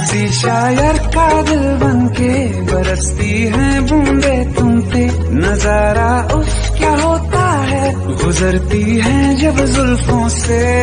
किसी शायर का दिल बन के बरसती है बूंदे तुम पे नज़ारा उस क्या होता है? गुजरती है जब जुल्फों से।